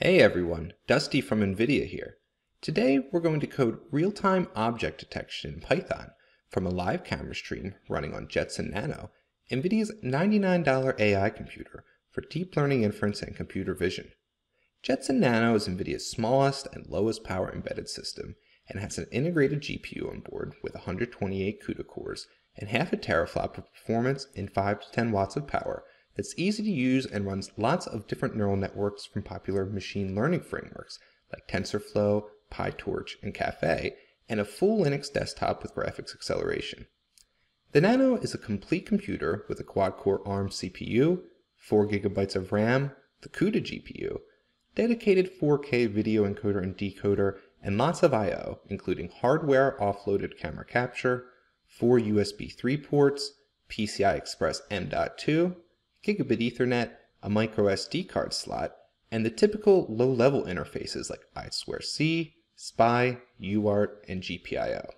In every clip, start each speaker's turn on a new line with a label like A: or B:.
A: Hey everyone, Dusty from NVIDIA here. Today we're going to code real-time object detection in Python from a live camera stream running on Jetson Nano, NVIDIA's $99 AI computer for deep learning inference and computer vision. Jetson Nano is NVIDIA's smallest and lowest power embedded system and has an integrated GPU on board with 128 CUDA cores and half a teraflop of performance and 5 to 10 watts of power that's easy to use and runs lots of different neural networks from popular machine learning frameworks like TensorFlow, PyTorch, and Caffe, and a full Linux desktop with graphics acceleration. The Nano is a complete computer with a quad-core ARM CPU, 4GB of RAM, the CUDA GPU, dedicated 4K video encoder and decoder, and lots of I.O., including hardware offloaded camera capture, four USB 3 ports, PCI Express M.2, gigabit Ethernet, a micro SD card slot, and the typical low-level interfaces like I2C, SPI, UART, and GPIO.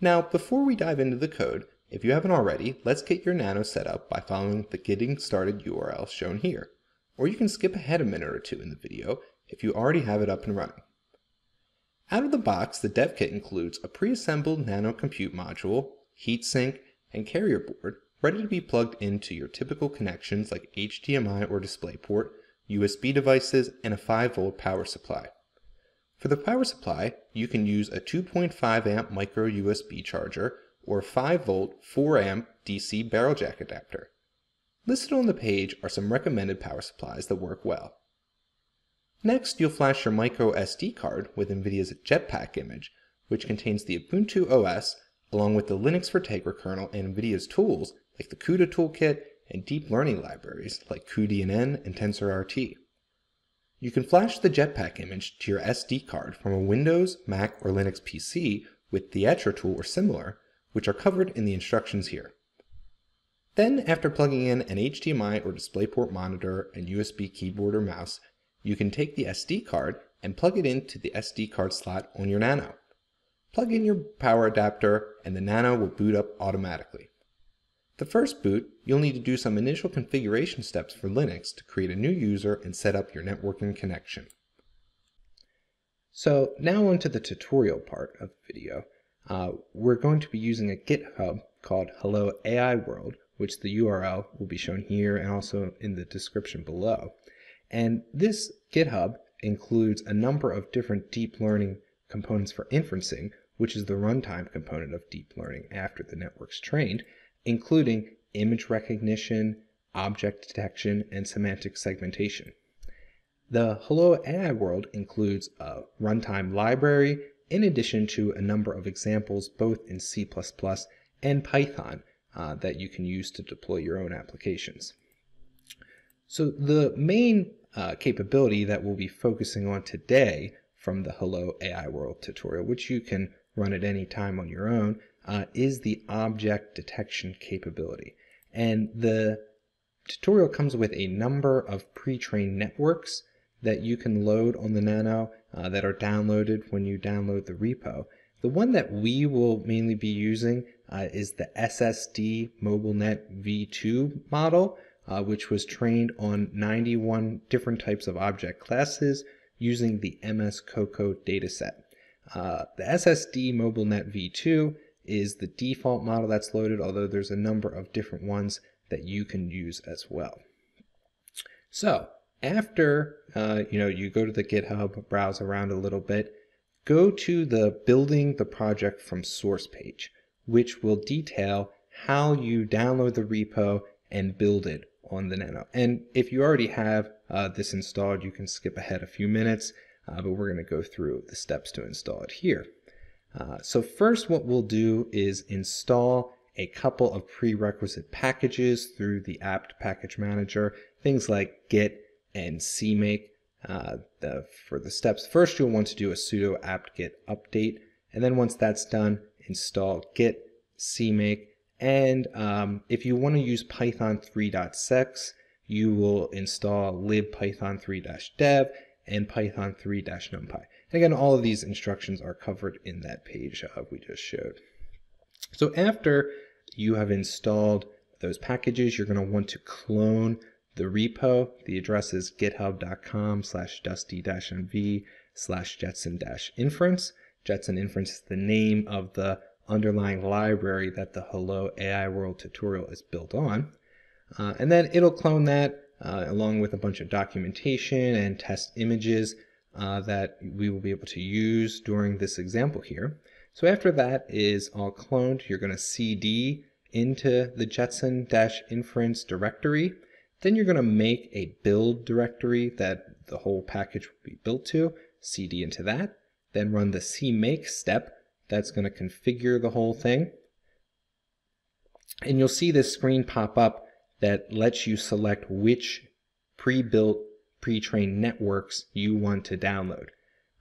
A: Now, before we dive into the code, if you haven't already, let's get your Nano set up by following the Getting Started URL shown here. Or you can skip ahead a minute or two in the video if you already have it up and running. Out of the box, the dev kit includes a pre-assembled Nano Compute module, heatsink, and carrier board ready to be plugged into your typical connections like HDMI or DisplayPort, USB devices, and a 5 volt power supply. For the power supply, you can use a 2.5 amp micro USB charger or 5 volt 4 amp DC barrel jack adapter. Listed on the page are some recommended power supplies that work well. Next, you'll flash your micro SD card with NVIDIA's Jetpack image, which contains the Ubuntu OS along with the Linux for Tegra kernel and NVIDIA's tools like the CUDA toolkit and deep learning libraries like cuDNN and TensorRT. You can flash the Jetpack image to your SD card from a Windows, Mac, or Linux PC with the Etcher tool or similar, which are covered in the instructions here. Then, after plugging in an HDMI or DisplayPort monitor and USB keyboard or mouse, you can take the SD card and plug it into the SD card slot on your Nano. Plug in your power adapter and the Nano will boot up automatically. The first boot, you'll need to do some initial configuration steps for Linux to create a new user and set up your networking connection. So now onto the tutorial part of the video. Uh, we're going to be using a GitHub called Hello AI World, which the URL will be shown here and also in the description below. And this GitHub includes a number of different deep learning components for inferencing, which is the runtime component of deep learning after the network's trained, including image recognition, object detection, and semantic segmentation. The Hello AI world includes a runtime library in addition to a number of examples both in C++ and Python uh, that you can use to deploy your own applications. So the main uh, capability that we'll be focusing on today from the Hello AI World tutorial, which you can run at any time on your own, uh, is the object detection capability. And the tutorial comes with a number of pre-trained networks that you can load on the Nano uh, that are downloaded when you download the repo. The one that we will mainly be using uh, is the SSD MobileNet V2 model, uh, which was trained on 91 different types of object classes using the MS COCO dataset. Uh, the SSD MobileNet V2 is the default model that's loaded, although there's a number of different ones that you can use as well. So after uh, you know you go to the GitHub, browse around a little bit, go to the building the project from source page, which will detail how you download the repo and build it on the Nano. And if you already have uh, this installed, you can skip ahead a few minutes, uh, but we're going to go through the steps to install it here. Uh, so first what we'll do is install a couple of prerequisite packages through the apt package manager, things like git and cmake. Uh, the, for the steps, first you'll want to do a sudo apt get update, and then once that's done, install git, cmake, and um, if you want to use Python 3.6, you will install libpython3-dev and python 3-numpy. And again, all of these instructions are covered in that page uh, we just showed. So after you have installed those packages, you're going to want to clone the repo. The address is github.com slash dusty-nv slash jetson-inference. Jetson Inference is the name of the underlying library that the Hello AI World tutorial is built on. Uh, and then it'll clone that uh, along with a bunch of documentation and test images uh, that we will be able to use during this example here. So after that is all cloned, you're going to cd into the Jetson-inference directory. Then you're going to make a build directory that the whole package will be built to, cd into that, then run the cmake step that's going to configure the whole thing. And you'll see this screen pop up that lets you select which pre-built, pre-trained networks you want to download.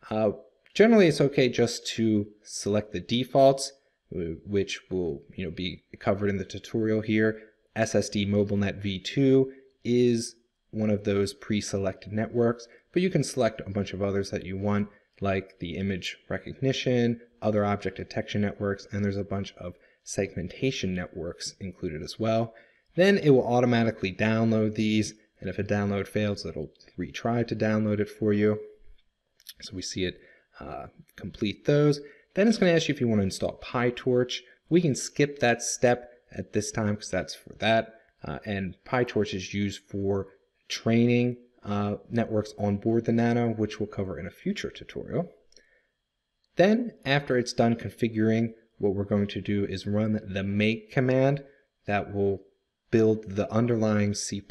A: Uh, generally, it's okay just to select the defaults, which will you know be covered in the tutorial here. SSD MobileNet v2 is one of those pre-selected networks, but you can select a bunch of others that you want, like the image recognition, other object detection networks, and there's a bunch of segmentation networks included as well. Then it will automatically download these, and if a download fails, it'll retry to download it for you. So we see it uh, complete those. Then it's going to ask you if you want to install PyTorch. We can skip that step at this time because that's for that. Uh, and PyTorch is used for training uh, networks on board the Nano, which we'll cover in a future tutorial. Then, after it's done configuring, what we're going to do is run the make command that will build the underlying C++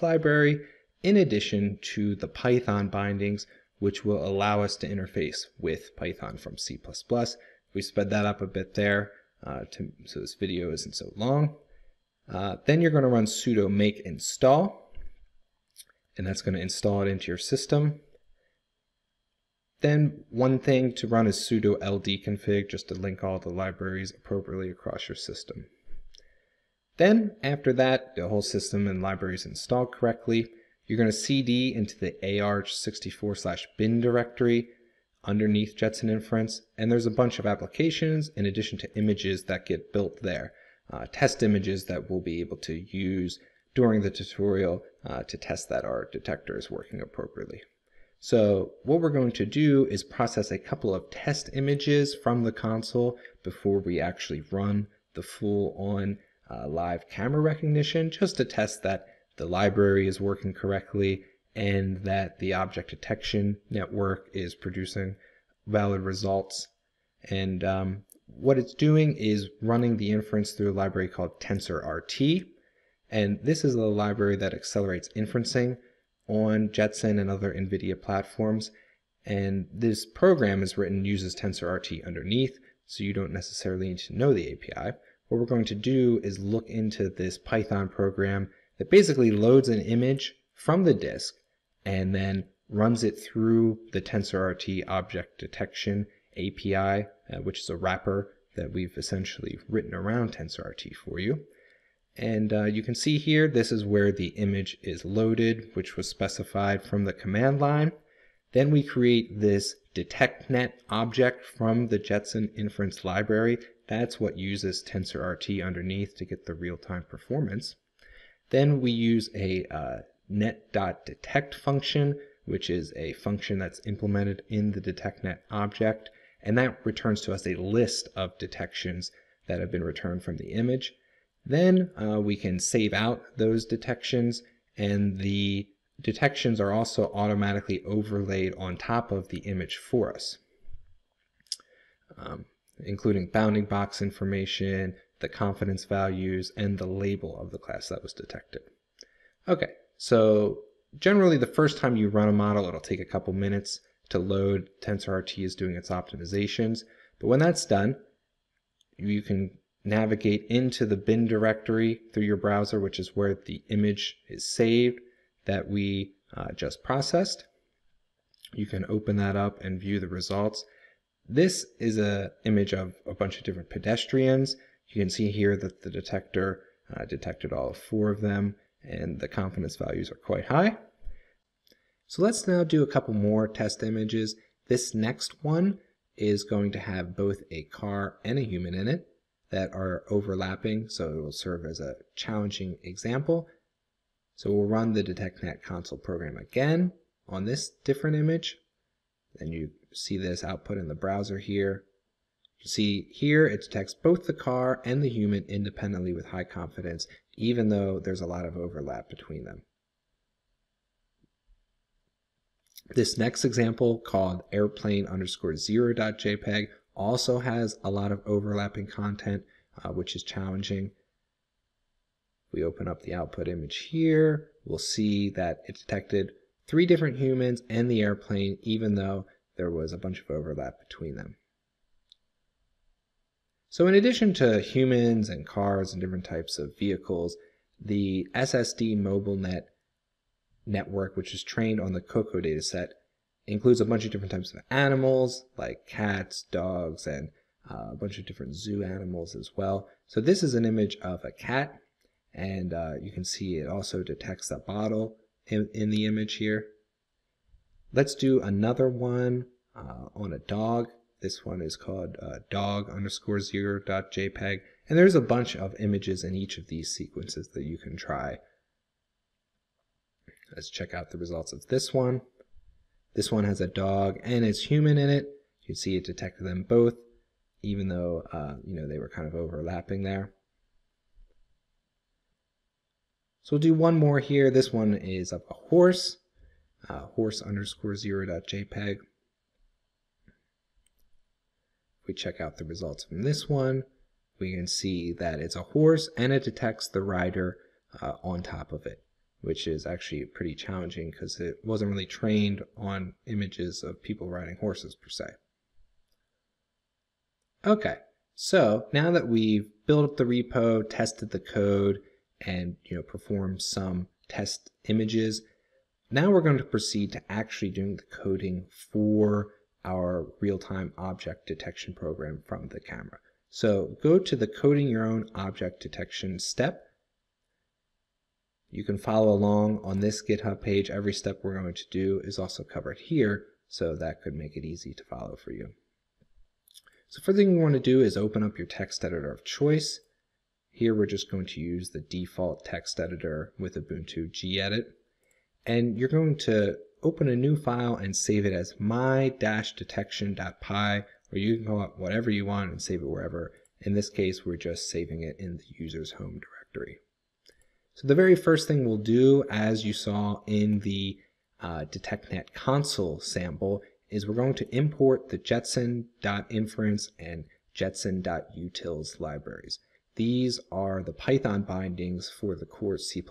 A: library in addition to the Python bindings, which will allow us to interface with Python from C++. We sped that up a bit there uh, to, so this video isn't so long. Uh, then you're going to run sudo make install, and that's going to install it into your system. Then one thing to run is sudo ldconfig just to link all the libraries appropriately across your system. Then after that, the whole system and libraries installed correctly, you're going to cd into the aarch64/bin directory underneath Jetson Inference, and there's a bunch of applications in addition to images that get built there, uh, test images that we'll be able to use during the tutorial uh, to test that our detector is working appropriately. So what we're going to do is process a couple of test images from the console before we actually run the full on uh, live camera recognition just to test that the library is working correctly and that the object detection network is producing valid results. And um, what it's doing is running the inference through a library called TensorRT. And this is a library that accelerates inferencing on Jetson and other NVIDIA platforms. And this program is written uses TensorRT underneath, so you don't necessarily need to know the API. What we're going to do is look into this Python program that basically loads an image from the disk and then runs it through the TensorRT object detection API, uh, which is a wrapper that we've essentially written around TensorRT for you. And uh, you can see here, this is where the image is loaded, which was specified from the command line. Then we create this DetectNet object from the Jetson inference library. That's what uses TensorRT underneath to get the real-time performance. Then we use a uh, net.detect function, which is a function that's implemented in the DetectNet object, and that returns to us a list of detections that have been returned from the image. Then uh, we can save out those detections and the detections are also automatically overlaid on top of the image for us, um, including bounding box information, the confidence values, and the label of the class that was detected. Okay, so generally the first time you run a model, it'll take a couple minutes to load. TensorRT is doing its optimizations, but when that's done, you can navigate into the bin directory through your browser, which is where the image is saved that we uh, just processed. You can open that up and view the results. This is an image of a bunch of different pedestrians. You can see here that the detector uh, detected all four of them and the confidence values are quite high. So let's now do a couple more test images. This next one is going to have both a car and a human in it that are overlapping, so it will serve as a challenging example. So we'll run the DetectNet console program again on this different image. Then you see this output in the browser here. You see here it detects both the car and the human independently with high confidence, even though there's a lot of overlap between them. This next example called airplane underscore zero dot JPEG also has a lot of overlapping content, uh, which is challenging we open up the output image here, we'll see that it detected three different humans and the airplane, even though there was a bunch of overlap between them. So in addition to humans and cars and different types of vehicles, the SSD MobileNet network, which is trained on the COCO dataset, includes a bunch of different types of animals like cats, dogs, and uh, a bunch of different zoo animals as well. So this is an image of a cat and uh, you can see it also detects a bottle in, in the image here. Let's do another one uh, on a dog. This one is called uh, dog underscore zero dot JPEG. And there's a bunch of images in each of these sequences that you can try. Let's check out the results of this one. This one has a dog and it's human in it. You can see it detected them both, even though uh, you know they were kind of overlapping there. So we'll do one more here. This one is of a horse, uh, horse underscore zero dot JPEG. If we check out the results from this one, we can see that it's a horse and it detects the rider uh, on top of it, which is actually pretty challenging because it wasn't really trained on images of people riding horses per se. Okay, so now that we've built up the repo, tested the code, and you know perform some test images. Now we're going to proceed to actually doing the coding for our real-time object detection program from the camera. So go to the coding your own object detection step. You can follow along on this GitHub page. Every step we're going to do is also covered here, so that could make it easy to follow for you. So first thing you want to do is open up your text editor of choice. Here we're just going to use the default text editor with Ubuntu gedit. And you're going to open a new file and save it as my-detection.py, or you can call it whatever you want and save it wherever. In this case, we're just saving it in the user's home directory. So the very first thing we'll do, as you saw in the uh, DetectNet console sample, is we're going to import the jetson.inference and jetson.utils libraries. These are the Python bindings for the core C++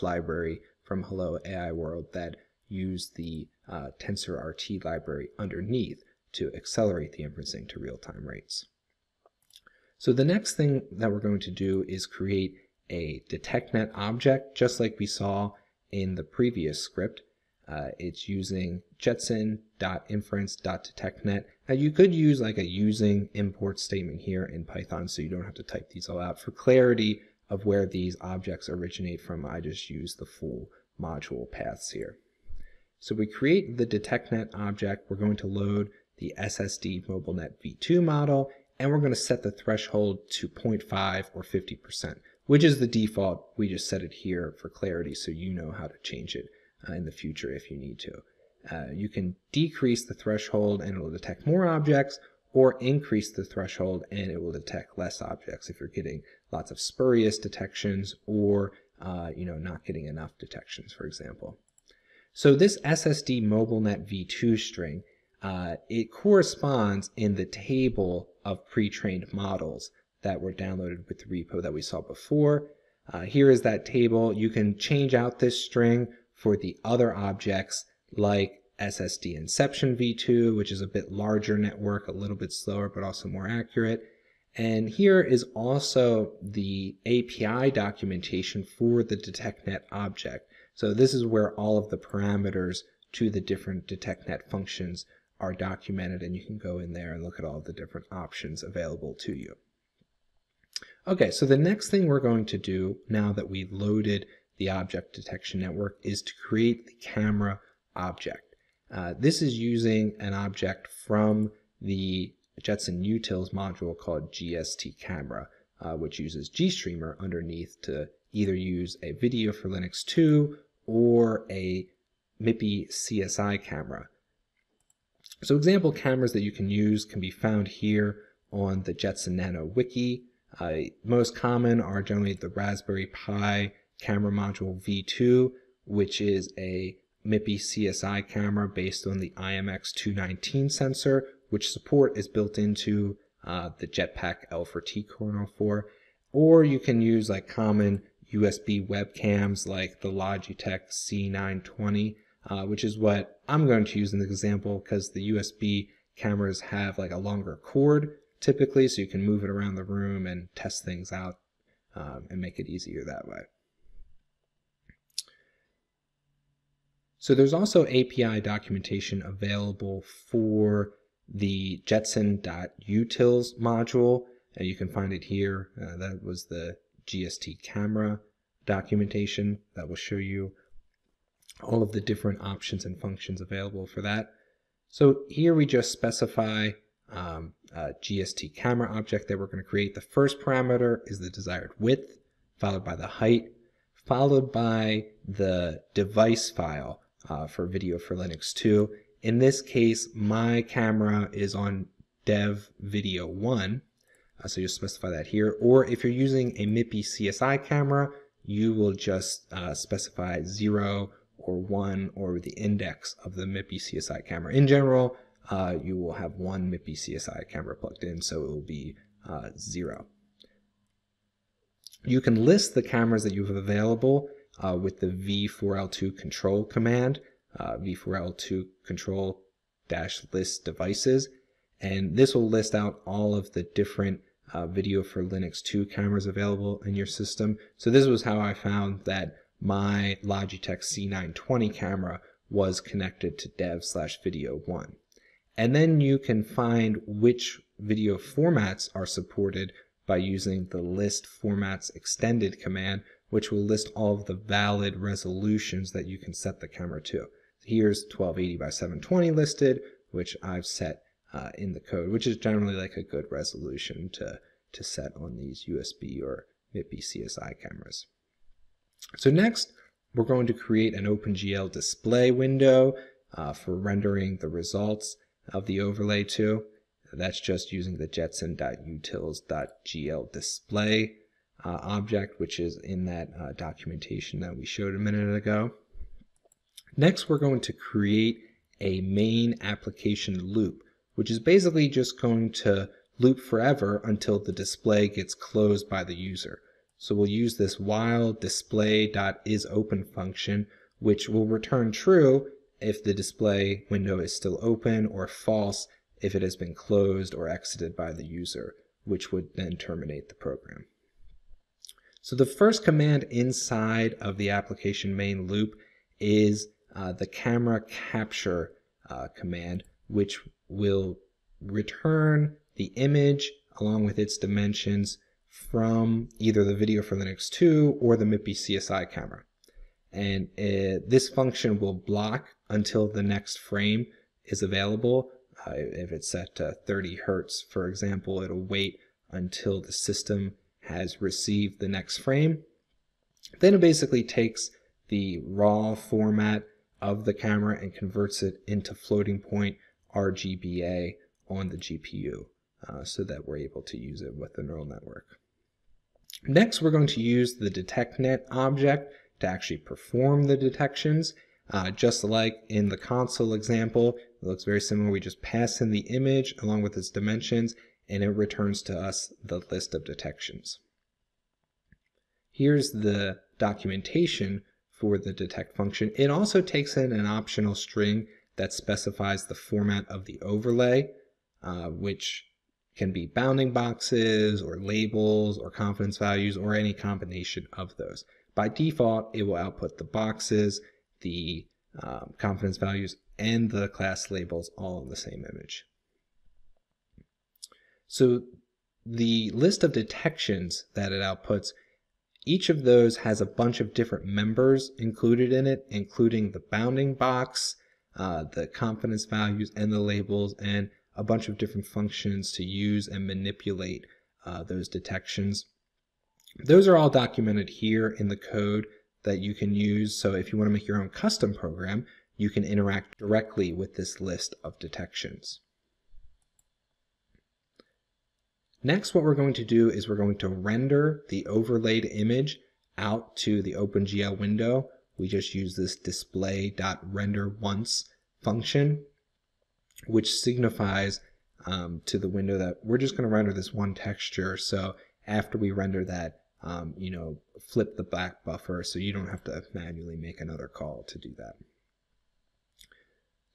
A: library from Hello AI World that use the uh, TensorRT library underneath to accelerate the inferencing to real-time rates. So the next thing that we're going to do is create a DetectNet object, just like we saw in the previous script. Uh, it's using jetson.inference.detectnet. Now you could use like a using import statement here in Python so you don't have to type these all out. For clarity of where these objects originate from, I just use the full module paths here. So we create the DetectNet object. We're going to load the SSD MobileNet v2 model, and we're going to set the threshold to 0.5 or 50%, which is the default. We just set it here for clarity so you know how to change it uh, in the future if you need to. Uh, you can decrease the threshold and it will detect more objects or increase the threshold and it will detect less objects if you're getting lots of spurious detections or uh, you know not getting enough detections for example. So this SSD MobileNet v2 string uh, it corresponds in the table of pre-trained models that were downloaded with the repo that we saw before. Uh, here is that table. You can change out this string for the other objects like SSD Inception v2, which is a bit larger network, a little bit slower, but also more accurate. And here is also the API documentation for the DetectNet object. So this is where all of the parameters to the different DetectNet functions are documented and you can go in there and look at all the different options available to you. Okay, so the next thing we're going to do now that we've loaded the object detection network is to create the camera object. Uh, this is using an object from the Jetson Utils module called GST Camera, uh, which uses GStreamer underneath to either use a video for Linux 2 or a MIPI CSI camera. So example cameras that you can use can be found here on the Jetson Nano wiki. Uh, most common are generally the Raspberry Pi camera module V2, which is a MIPI CSI camera based on the IMX219 sensor, which support is built into uh, the Jetpack L4T Kernel 4. Or you can use like common USB webcams like the Logitech C920, uh, which is what I'm going to use in the example because the USB cameras have like a longer cord typically, so you can move it around the room and test things out um, and make it easier that way. So there's also API documentation available for the jetson.utils module. Uh, you can find it here. Uh, that was the GST camera documentation that will show you all of the different options and functions available for that. So here we just specify um, a GST camera object that we're going to create. The first parameter is the desired width, followed by the height, followed by the device file uh, for video for Linux 2. In this case, my camera is on dev video 1, uh, so you specify that here. Or if you're using a MIPI CSI camera, you will just uh, specify 0 or 1 or the index of the MIPI CSI camera. In general, uh, you will have one MIPI CSI camera plugged in, so it will be uh, 0. You can list the cameras that you have available uh, with the v4l2 control command, uh, v4l2 control dash list devices, and this will list out all of the different uh, video for Linux 2 cameras available in your system. So this was how I found that my Logitech C920 camera was connected to dev slash video 1. And then you can find which video formats are supported by using the list formats extended command, which will list all of the valid resolutions that you can set the camera to. Here's 1280 by 720 listed, which I've set uh, in the code, which is generally like a good resolution to, to set on these USB or MIPI CSI cameras. So next, we're going to create an OpenGL display window uh, for rendering the results of the overlay to. That's just using the jetson.utils.gl display uh, object, which is in that uh, documentation that we showed a minute ago. Next, we're going to create a main application loop, which is basically just going to loop forever until the display gets closed by the user. So we'll use this while display.isOpen function, which will return true if the display window is still open or false if it has been closed or exited by the user, which would then terminate the program. So the first command inside of the application main loop is uh, the camera capture uh, command, which will return the image along with its dimensions from either the video for Linux 2 or the MIPI CSI camera. And uh, this function will block until the next frame is available. Uh, if it's set to 30 hertz, for example, it'll wait until the system has received the next frame. Then it basically takes the raw format of the camera and converts it into floating point RGBA on the GPU uh, so that we're able to use it with the neural network. Next, we're going to use the DetectNet object to actually perform the detections. Uh, just like in the console example, it looks very similar. We just pass in the image along with its dimensions and it returns to us the list of detections. Here's the documentation for the detect function. It also takes in an optional string that specifies the format of the overlay, uh, which can be bounding boxes or labels or confidence values or any combination of those. By default, it will output the boxes, the um, confidence values, and the class labels all in the same image. So the list of detections that it outputs, each of those has a bunch of different members included in it, including the bounding box, uh, the confidence values, and the labels, and a bunch of different functions to use and manipulate uh, those detections. Those are all documented here in the code that you can use. So if you want to make your own custom program, you can interact directly with this list of detections. Next, what we're going to do is we're going to render the overlaid image out to the OpenGL window. We just use this display.renderOnce function, which signifies um, to the window that we're just going to render this one texture. So after we render that, um, you know, flip the back buffer so you don't have to manually make another call to do that.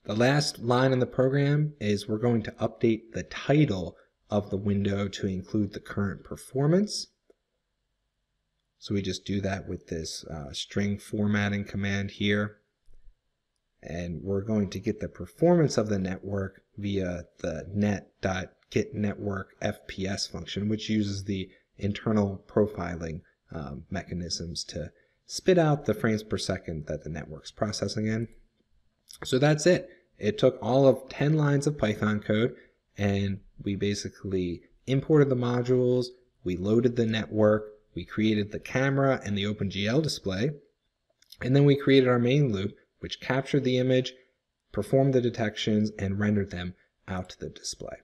A: The last line in the program is we're going to update the title of the window to include the current performance. So we just do that with this uh, string formatting command here. And we're going to get the performance of the network via the net.getNetworkFPS function, which uses the internal profiling um, mechanisms to spit out the frames per second that the network's processing in. So that's it. It took all of 10 lines of Python code and we basically imported the modules, we loaded the network, we created the camera and the OpenGL display, and then we created our main loop, which captured the image, performed the detections, and rendered them out to the display.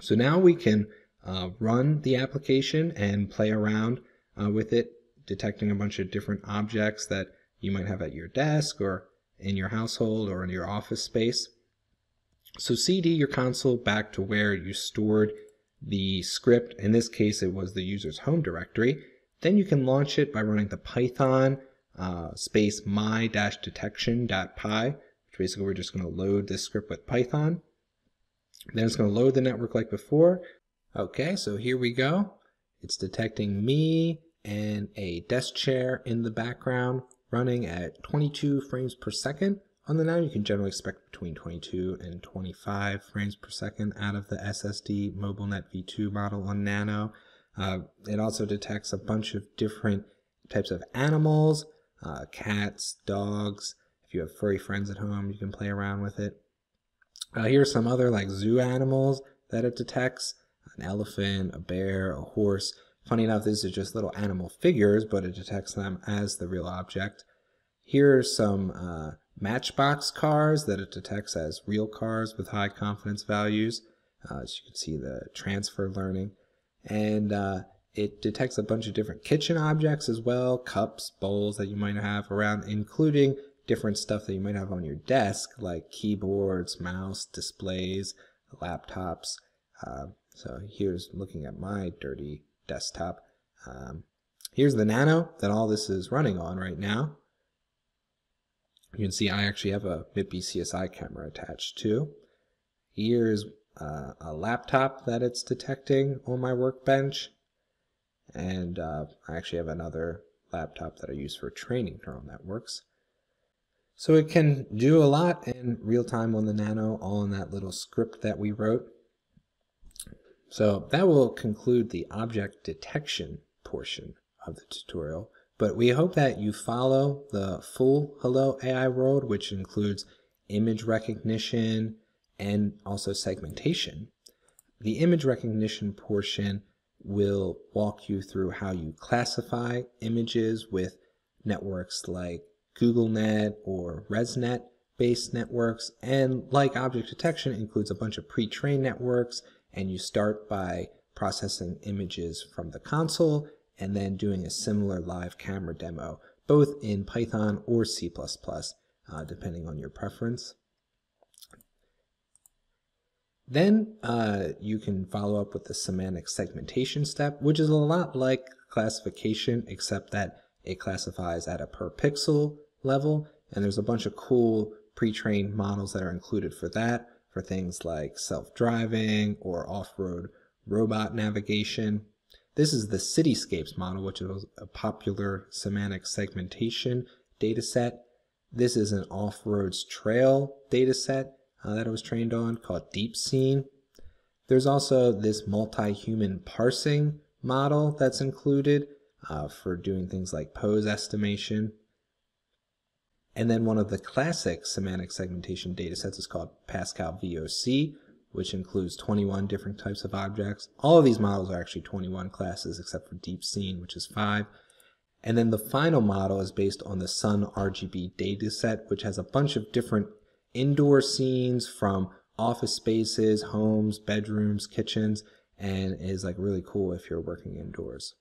A: So now we can uh, run the application and play around uh, with it, detecting a bunch of different objects that you might have at your desk or in your household or in your office space. So CD your console back to where you stored the script. In this case, it was the user's home directory. Then you can launch it by running the python uh, space my-detection.py, which basically we're just going to load this script with Python. Then it's going to load the network like before. Okay, so here we go. It's detecting me and a desk chair in the background running at 22 frames per second. On the Nano, you can generally expect between 22 and 25 frames per second out of the SSD MobileNet V2 model on Nano. Uh, it also detects a bunch of different types of animals, uh, cats, dogs. If you have furry friends at home, you can play around with it. Uh, here's some other like zoo animals that it detects. An elephant, a bear, a horse. Funny enough, these are just little animal figures, but it detects them as the real object. Here are some uh, matchbox cars that it detects as real cars with high confidence values. Uh, as you can see, the transfer learning. And uh, it detects a bunch of different kitchen objects as well, cups, bowls that you might have around, including different stuff that you might have on your desk, like keyboards, mouse, displays, laptops. Uh, so here's looking at my dirty desktop. Um, here's the Nano that all this is running on right now. You can see I actually have a MIPI CSI camera attached too. Here's uh, a laptop that it's detecting on my workbench. And uh, I actually have another laptop that I use for training neural networks. So it can do a lot in real time on the Nano, all in that little script that we wrote. So that will conclude the object detection portion of the tutorial. But we hope that you follow the full Hello AI world, which includes image recognition and also segmentation. The image recognition portion will walk you through how you classify images with networks like GoogleNet or ResNet based networks. And like object detection, includes a bunch of pre-trained networks and you start by processing images from the console and then doing a similar live camera demo, both in Python or C++, uh, depending on your preference. Then uh, you can follow up with the semantic segmentation step, which is a lot like classification, except that it classifies at a per pixel level, and there's a bunch of cool pre-trained models that are included for that for things like self-driving or off-road robot navigation. This is the Cityscapes model, which is a popular semantic segmentation dataset. This is an off-roads trail dataset uh, that I was trained on called DeepScene. There's also this multi-human parsing model that's included uh, for doing things like pose estimation. And then one of the classic semantic segmentation datasets is called Pascal VOC, which includes 21 different types of objects. All of these models are actually 21 classes except for Deep Scene, which is 5. And then the final model is based on the Sun RGB dataset, which has a bunch of different indoor scenes from office spaces, homes, bedrooms, kitchens, and is like really cool if you're working indoors.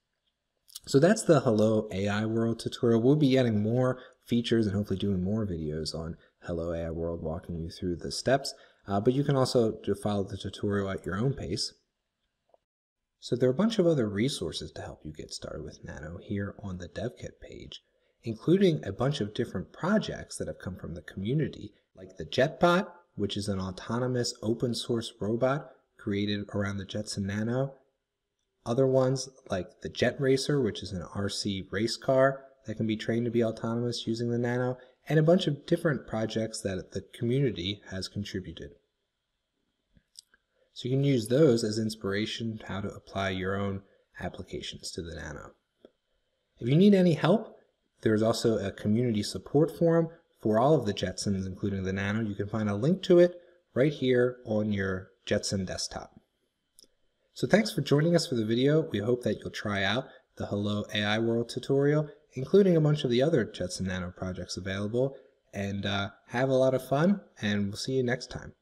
A: So that's the Hello AI World tutorial. We'll be adding more features and hopefully doing more videos on Hello AI World, walking you through the steps. Uh, but you can also follow the tutorial at your own pace. So there are a bunch of other resources to help you get started with Nano here on the DevKit page, including a bunch of different projects that have come from the community, like the JetBot, which is an autonomous open source robot created around the Jetson Nano. Other ones like the Jet Racer, which is an RC race car that can be trained to be autonomous using the Nano, and a bunch of different projects that the community has contributed. So you can use those as inspiration how to apply your own applications to the Nano. If you need any help, there's also a community support forum for all of the Jetsons, including the Nano. You can find a link to it right here on your Jetson desktop. So thanks for joining us for the video. We hope that you'll try out the Hello AI World tutorial including a bunch of the other Jetson Nano projects available. And uh, have a lot of fun, and we'll see you next time.